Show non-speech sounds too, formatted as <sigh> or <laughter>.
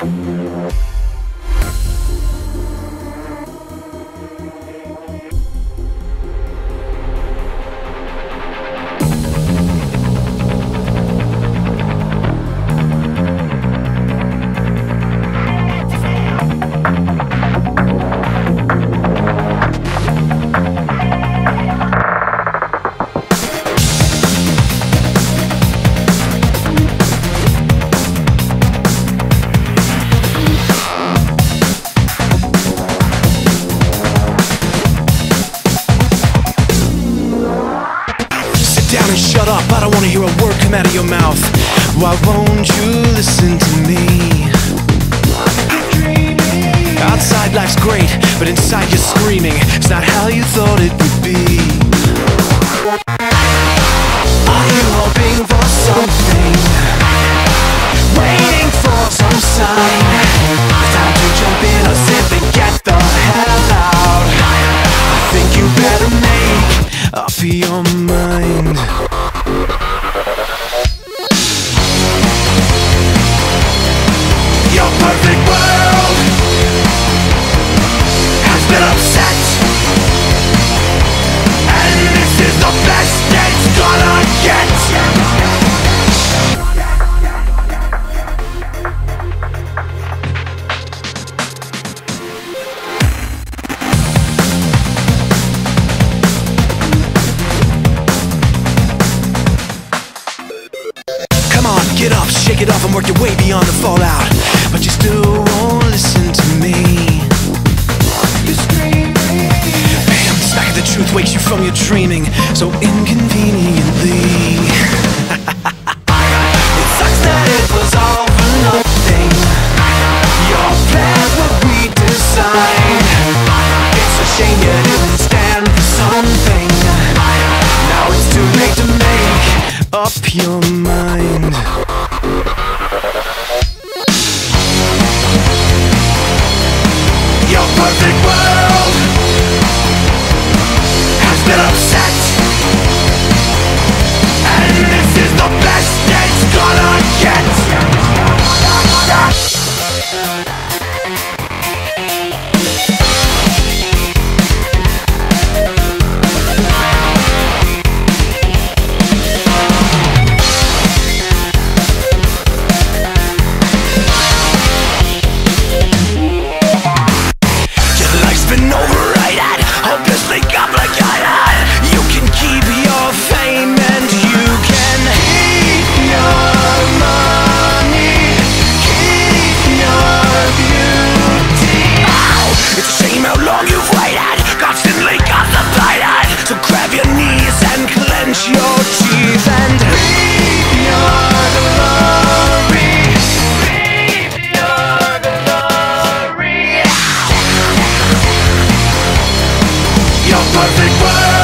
down and shut up. I don't wanna hear a word come out of your mouth. Why won't you listen to me? Outside life's great, but inside you're screaming. It's not how you thought it would be. Are you hoping for something? Waiting for some sign? Time to jump in or simply get the hell out. I think you better make up your On, get up, shake it off, and work your way beyond the fallout. But you still won't listen to me. You're screaming. Bam, smack of the truth wakes you from your dreaming so inconveniently. <laughs> it sucks that it was all for nothing. Your plans. It's a shame you didn't stand for something. Now it's too late to make up your mind. Perfect world has been upset, and this is the best it's gonna get. Perfect world